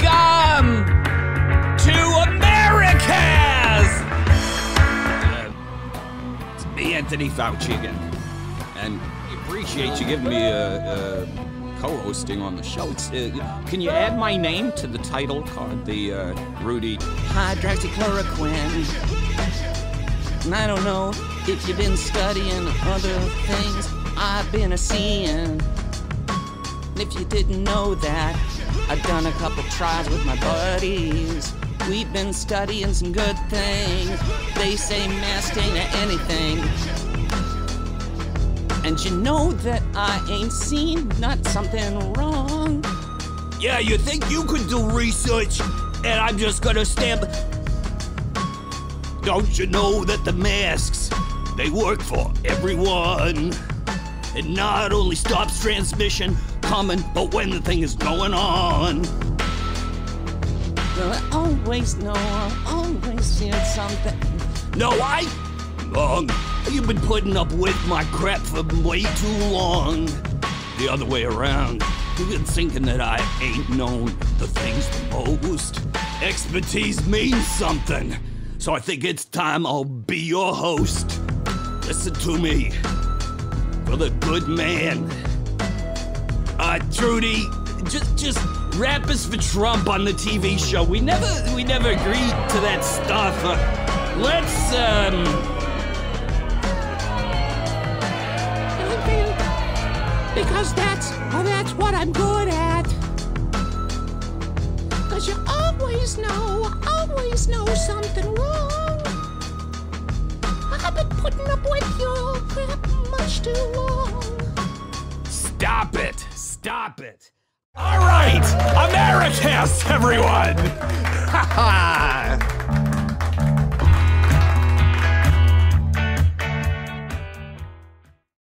Welcome to AmeriCast! Uh, it's me, Anthony Fauci again. And I appreciate you giving me a, a co-hosting on the show. It's, uh, can you add my name to the title card? The uh, Rudy hydroxychloroquine. And I don't know if you've been studying other things I've been a seeing. And if you didn't know that, I've done a couple tries with my buddies. We've been studying some good things. They say masks ain't anything. And you know that I ain't seen not something wrong. Yeah, you think you could do research and I'm just gonna stamp. Don't you know that the masks, they work for everyone? It not only stops transmission coming, but when the thing is going on. Well, I always know, I always seeing something. No, I wrong. You've been putting up with my crap for way too long. The other way around. You've been thinking that I ain't known the things the most. Expertise means something. So I think it's time I'll be your host. Listen to me. For the good man. Uh, Trudy, just, just rap us for Trump on the TV show. We never, we never agreed to that stuff. Uh, let's, um... Because that's, oh, that's what I'm good at. Cause you always know, always know something wrong. I've been putting up with your crap much too long. Stop it! Stop it! All right, AmeriCast, everyone!